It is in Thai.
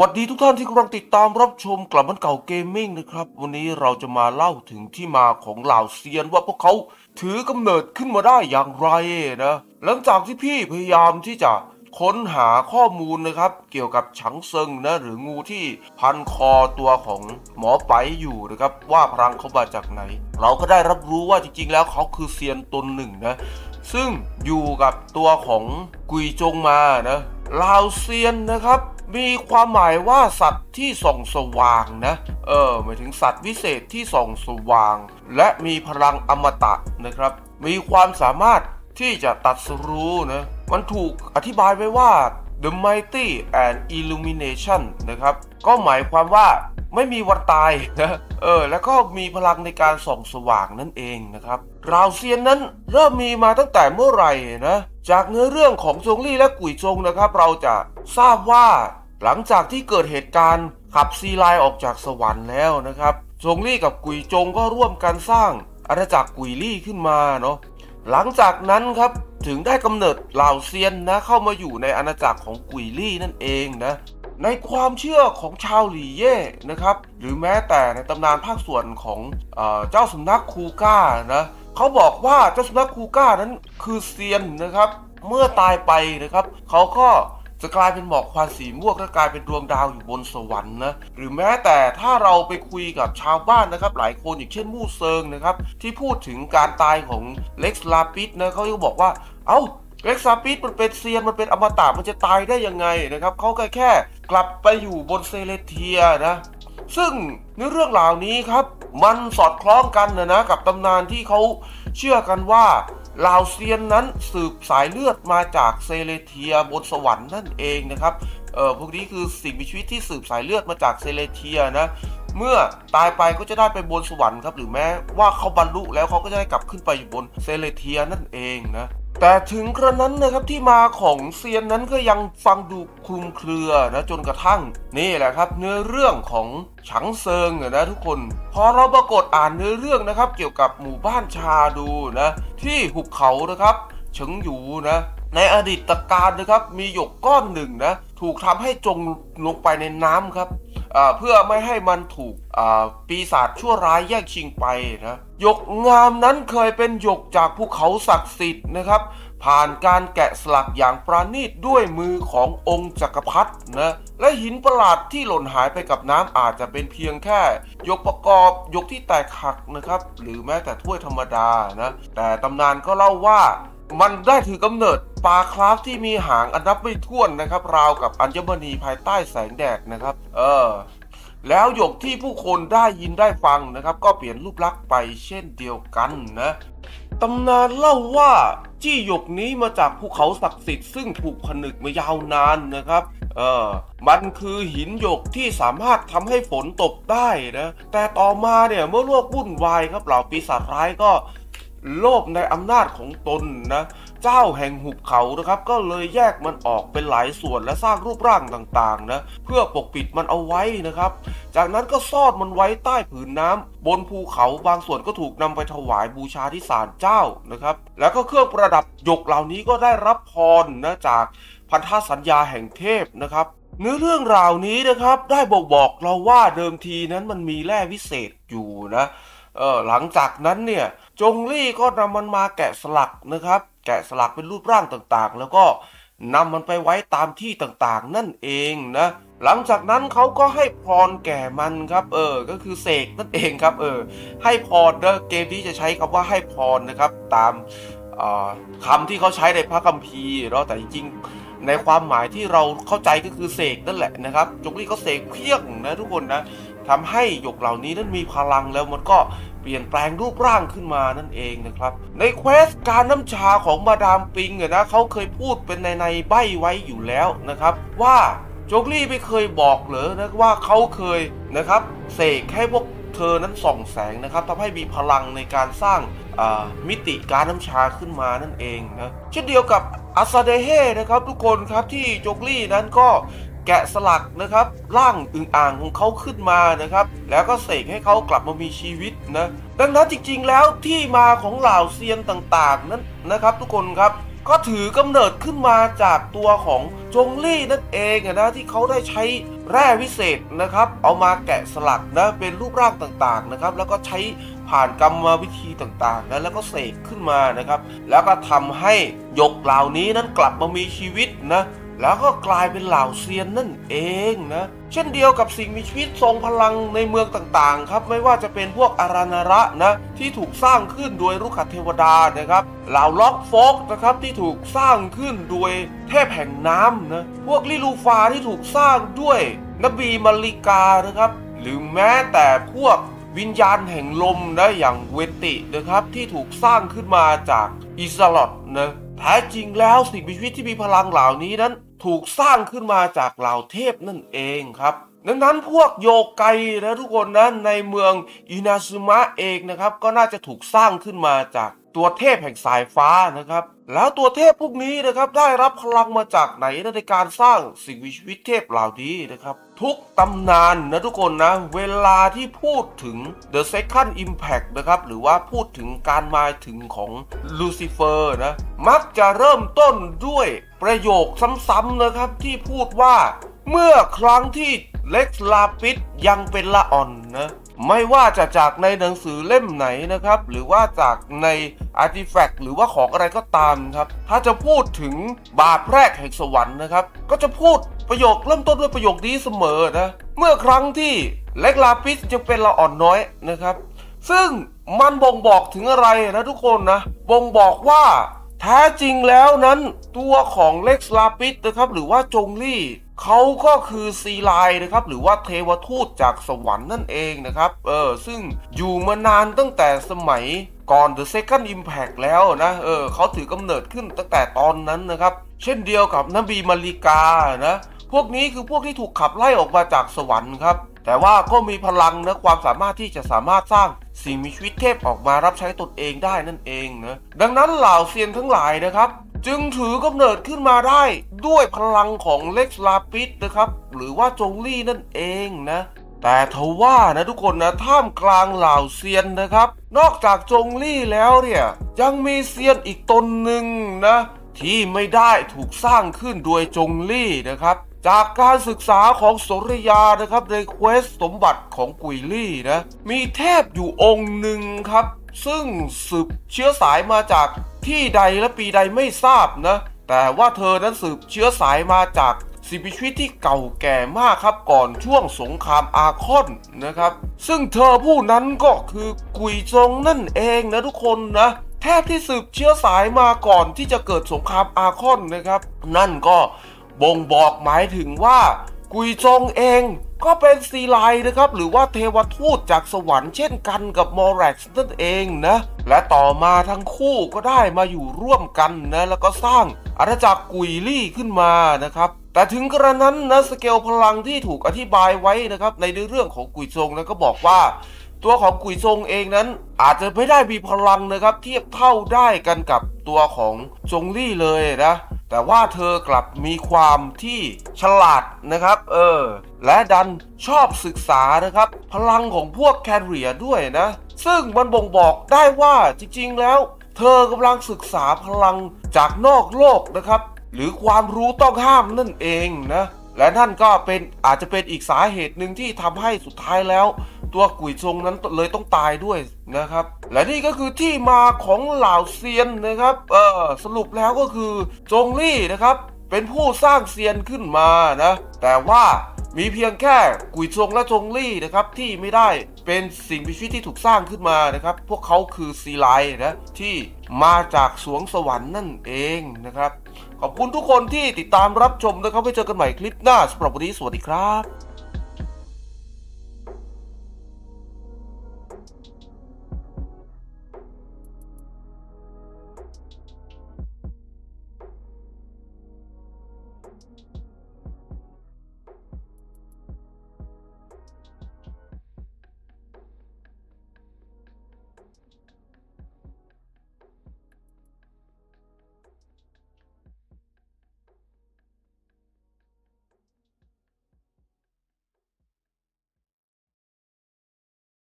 วัสดีทุกท่านที่กำลังติดตามรับชมกลับมันเก่าเกมมิ่งนะครับ วันนี้เราจะมาเล่าถึงที่มาของเหล่าเซียนว่าพวกเขาถือกำเนิดขึ้นมาได้อย่างไรนะ หลังจากที่พี่พยายามที่จะค้นหาข้อมูลนะครับ เกี่ยวกับฉังเซิงนะ หรืองูที่พันคอตัวของหมอไปอยู่นะครับ ว่าพลังเขามาจากไหน เราก็ได้รับรู้ว่าจริงๆ แล้วเขาคือเซียนตนหนึ่งนะ ซึ่งอยู่กับตัวของกุยจงมานะ ลาวเซียนนะครับ มีความหมายว่าสัตว์ที่ส่องสว่างนะเออหมายถึงสัตว์วิเศษที่ส่องสว่าง และมีพลังอมตะนะครับ มีความสามารถที่จะตัดสรู้นะมันถูกอธิบายไว้ว่า the mighty and illumination นะครับ ก็หมายความว่าไม่มีวันตายนะเออแล้วก็มีพลังในการส่องสว่างนั่นเองนะครับ ราวเซียนนั้นเริ่มมีมาตั้งแต่เมื่อไหร่นะ จากเนื้อเรื่องของจงลี่และกุยจงนะครับ เราจะทราบว่าหลังจากที่เกิดเหตุการณ์ขับซีไลออกจากสวรรค์แล้วนะครับจงลี่กับกุยจงก็ร่วมกันสร้างอาณาจักรกุยลี่ขึ้นมาเนาะหลังจากนั้นครับถึงได้กำเนิดเหล่าเซียนนะเข้ามาอยู่ในอาณาจักรของกุยลี่นั่นเองนะในความเชื่อของชาวหลีเย่นะครับ หรือแม้แต่ในตำนานภาคส่วนของเออเจ้าสำนักกู่ฮว่านะ เขาบอกว่าเจ้าสำนักกู่ฮว่านั้นคือเซียนนะครับ เมื่อตายไปนะครับเขาก็จะกลายเป็นหมอกควันสีม่วงและกลายเป็นดวงดาวอยู่บนสวรรค์นะหรือแม้แต่ถ้าเราไปคุยกับชาวบ้านนะครับ หลายคนอย่างเช่นมู่เซิงนะครับที่พูดถึงการตายของ Rex Lapis นะเขาก็บอกว่า เอ้า Rex Lapis มันเป็นเซียนมันเป็นอมตะมันจะตายได้ยังไงนะครับเขาก็แค่กลับไปอยู่บนเซเลสเทียนะ ซึ่งในเรื่องราวนี้ครับ มันสอดคล้องกันนะนะกับตำนานที่เขาเชื่อกันว่าเหล่าเซียนนั้นสืบสายเลือดมาจากเซเลสเทียบนสวรรค์นั่นเองนะครับเออพวกนี้คือสิ่งมีชีวิตที่สืบสายเลือดมาจากเซเลสเทียนะเมื่อตายไปก็จะได้ไปบนสวรรค์ครับหรือแม้ว่าเขาบรรลุแล้วเขาก็จะได้กลับขึ้นไปอยู่บนเซเลสเทียนั่นเองนะ แต่ถึงกระนั้นนะครับที่มาของเซียนนั้นก็ยังฟังดูคลุมเครือนะจนกระทั่ง นี่แหละครับ เนื้อเรื่องของฉังเซิงนะทุกคน พอเราปรากฏอ่านเนื้อเรื่องนะครับ เกี่ยวกับหมู่บ้านชาดูนะ ที่หุบเขานะครับเฉิงอยู่นะ ในอดีตการนะครับมีหยกก้อนหนึ่งนะ ถูกทำให้จมลงไปในน้ำครับ เพื่อไม่ให้มันถูกปีศาจชั่วร้ายแย่งชิงไปนะหยกงามนั้นเคยเป็นหยกจากภูเขาศักดิ์สิทธิ์นะครับ ผ่านการแกะสลักอย่างประณีตด้วยมือขององค์จักรพรรดินะและหินประหลาดที่หล่นหายไปกับน้ำอาจจะเป็นเพียงแค่หยกประกอบหยกที่แตกหักนะครับ หรือแม้แต่ถ้วยธรรมดานะแต่ตำนานก็เล่าว่า มันได้ถือกำเนิดปลาคราฟที่มีหางอันนับไม่ถ้วนนะครับ ราวกับอัญมณีภายใต้แสงแดดนะครับ เออ แล้วหยกที่ผู้คนได้ยินได้ฟังนะครับ ก็เปลี่ยนรูปลักษณ์ไปเช่นเดียวกันนะตำนานเล่าว่าจี้หยกนี้มาจากภูเขาศักดิ์สิทธิ์ซึ่งถูกผนึกมายาวนานนะครับ เออ มันคือหินหยกที่สามารถทำให้ฝนตกได้นะ แต่ต่อมาเนี่ยเมื่อโลกวุ่นวายครับเหล่าปีศาจร้ายก็ โลภในอำนาจของตนนะ เจ้าแห่งหุบเขานะครับ ก็เลยแยกมันออกเป็นหลายส่วนและสร้างรูปร่างต่างๆนะ เพื่อปกปิดมันเอาไว้นะครับ จากนั้นก็ซ่อนมันไว้ใต้ผืนน้ำบนภูเขาบางส่วนก็ถูกนำไปถวายบูชาที่ศาลเจ้านะครับ แล้วก็เครื่องประดับหยกเหล่านี้ก็ได้รับพรนะจากพันธสัญญาแห่งเทพนะครับเนื้อเรื่องราวนี้นะครับ ได้บอกบอกเราว่าเดิมทีนั้นมันมีแร่วิเศษอยู่นะเออหลังจากนั้นเนี่ย จงลี่ก็นำมันมาแกะสลักนะครับ แกะสลักเป็นรูปร่างต่างๆ แล้วก็นำมันไปไว้ตามที่ต่างๆ นั่นเองนะ หลังจากนั้นเขาก็ให้พรแก่มันครับเออ ก็คือเสกนั่นเองครับเออ ให้พรเดอเกมนี้จะใช้คำว่าให้พรนะครับ ตามคำที่เขาใช้ในพระคัมภีร์เนาะแต่จริงๆในความหมายที่เราเข้าใจก็คือเสกนั่นแหละนะครับ จงลี่เขาเสกเพี้ยงนะทุกคนนะทำให้หยกเหล่านี้นั้นมีพลังแล้วมันก็ เปลี่ยนแปลงรูปร่างขึ้นมานั่นเองนะครับ ในเควสการน้ำชาของมาดามปิงเนี่ยนะเขาเคยพูดเป็นในในใบไว้อยู่แล้วนะครับ ว่าโจกลี่ไม่เคยบอกเลยนะว่าเขาเคยนะครับเสกให้พวกเธอนั้นส่องแสงนะครับทำให้มีพลังในการสร้างมิติการน้ำชาขึ้นมานั่นเองนะเช่นเดียวกับอาซาเดเฮนะครับทุกคนครับที่โจกลี่นั้นก็ แกะสลักนะครับร่างอึ่งอ่างของเขาขึ้นมานะครับ แล้วก็เสกให้เขากลับมามีชีวิตนะดังนั้นจริงๆแล้วที่มาของเหล่าเซียนต่างๆนั้นนะครับ ทุกคนครับก็ถือกำเนิดขึ้นมาจากตัวของจงลี่นั่นเองนะที่เขาได้ใช้แร่วิเศษนะครับ เอามาแกะสลักนะเป็นรูปร่างต่างๆนะครับ แล้วก็ใช้ผ่านกรรมวิธีต่างๆนะแล้วก็เสกขึ้นมานะครับ แล้วก็ทำให้หยกเหล่านี้นั้นกลับมามีชีวิตนะ แล้วก็กลายเป็นเหล่าเซียนนั่นเองนะ เช่นเดียวกับสิ่งมีชีวิตทรงพลังในเมืองต่างๆ ครับ ไม่ว่าจะเป็นพวกอารานาระนะที่ถูกสร้างขึ้นโดยรุกขเทวดานะครับเหล่าล็อกโฟกนะครับที่ถูกสร้างขึ้นโดยเทพแห่งน้ำนะพวกลิลูฟาที่ถูกสร้างด้วยนบีมาริกานะครับ หรือแม้แต่พวกวิญญาณแห่งลมนะอย่างเวตินะครับที่ถูกสร้างขึ้นมาจากอิสลอดนะ แท้จริงแล้วสิ่งมีชีวิตที่มีพลังเหล่านี้นั้นถูกสร้างขึ้นมาจากเหล่าเทพนั่นเองครับดังนั้นพวกโยไกนะทุกคนนะในเมืองอินาซึมะเองนะครับ ก็น่าจะถูกสร้างขึ้นมาจากตัวเทพแห่งสายฟ้านะครับ แล้วตัวเทพพวกนี้นะครับได้รับพลังมาจากไหนในการสร้างสิ่งมีชีวิตเทพเหล่านี้นะครับ ทุกตำนานนะทุกคนนะ เวลาที่พูดถึง The Second Impact นะครับ หรือว่าพูดถึงการมาถึงของลูซิเฟอร์นะ มักจะเริ่มต้นด้วยประโยคซ้ำๆนะครับที่พูดว่า เมื่อครั้งที่เล็กซ์ลาปิดยังเป็นละอ่อนนะ ไม่ว่าจะจากในหนังสือเล่มไหนนะครับ หรือว่าจากในอาร์ติแฟกต์หรือว่าของอะไรก็ตามครับ ถ้าจะพูดถึงบาปแรกแห่งสวรรค์นะครับ ก็จะพูดประโยคเริ่มต้นด้วยประโยคนี้เสมอนะ เมื่อครั้งที่เล็กลาปิสยังเป็นละอ่อนน้อยนะครับ ซึ่งมันบ่งบอกถึงอะไรนะทุกคนนะ บ่งบอกว่าแท้จริงแล้วนั้นตัวของเล็กลาปิสนะครับ หรือว่าจงลี่ เขาก็คือซีไลนะครับ หรือว่าเทวทูตจากสวรรค์นั่นเองนะครับ เออ ซึ่งอยู่มานานตั้งแต่สมัยก่อน The Second Impact แล้วนะ เออ เขาถือกำเนิดขึ้นตั้งแต่ตอนนั้นนะครับ เช่นเดียวกับนบีมาริกานะ พวกนี้คือพวกที่ถูกขับไล่ออกมาจากสวรรค์ครับ แต่ว่าก็มีพลังนะความสามารถที่จะสามารถสร้างสิ่งมีชีวิตเทพออกมารับใช้ตนเองได้นั่นเองนะ ดังนั้นเหล่าเซียนทั้งหลายนะครับ จึงถือกำเนิดขึ้นมาได้ด้วยพลังของ Rex Lapis นะครับ หรือว่าจงลี่นั่นเองนะแต่ทว่านะทุกคนนะท่ามกลางเหล่าเซียนนะครับ นอกจากจงลี่แล้วเนี่ยยังมีเซียนอีกตนหนึ่งนะ ที่ไม่ได้ถูกสร้างขึ้นโดยจงลี่นะครับ จากการศึกษาของสรยานะครับใน quest สมบัติของกุยลี่นะมีเทพอยู่องค์หนึ่งครับ ซึ่งสืบเชื้อสายมาจากที่ใดและปีใดไม่ทราบนะ แต่ว่าเธอนั้นสืบเชื้อสายมาจากสิบิชีวิตที่เก่าแก่มากครับก่อนช่วงสงครามอาคอนนะครับ ซึ่งเธอผู้นั้นก็คือกุยจงนั่นเองนะทุกคนนะแทบที่สืบเชื้อสายมาก่อนที่จะเกิดสงครามอาคอนนะครับ นั่นก็บ่งบอกหมายถึงว่า กุยจงเองก็เป็นซีไลนะครับ หรือว่าเทวทูตจากสวรรค์เช่นกันกับมอร์ร็กซ์นั่นเองนะ และต่อมาทั้งคู่ก็ได้มาอยู่ร่วมกันนะ แล้วก็สร้างอาณาจักรกุยลี่ขึ้นมานะครับ แต่ถึงกระนั้นนะสเกลพลังที่ถูกอธิบายไว้นะครับ ในเรื่องของกุยจงนะก็บอกว่า ตัวของกุยซงเองนั้น อาจจะไม่ได้มีพลังนะครับ เทียบเท่าได้กันกับตัวของจงลี่เลยนะ แต่ว่าเธอกลับมีความที่ฉลาดนะครับ เออ และดันชอบศึกษานะครับ พลังของพวกแคเรียด้วยนะ ซึ่งมันบ่งบอกได้ว่าจริงๆแล้ว เธอกำลังศึกษาพลังจากนอกโลกนะครับ หรือความรู้ต้องห้ามนั่นเองนะ และนั่นก็เป็นอาจจะเป็นอีกสาเหตุหนึ่งที่ทำให้สุดท้ายแล้ว ตัวกุยซงนั้นเลยต้องตายด้วยนะครับ และนี่ก็คือที่มาของเหล่าเซียนนะครับเออสรุปแล้วก็คือจงลี่นะครับเป็นผู้สร้างเซียนขึ้นมานะ แต่ว่ามีเพียงแค่กุยซงและจงลี่นะครับที่ไม่ได้เป็นสิ่งมีชีวิตที่ถูกสร้างขึ้นมานะครับ พวกเขาคือซีไลนะที่มาจากสวงสวรรค์นั่นเองนะครับ ขอบคุณทุกคนที่ติดตามรับชมนะครับไว้เจอกันใหม่คลิปหน้าสำหรับวันนี้สวัสดีครับ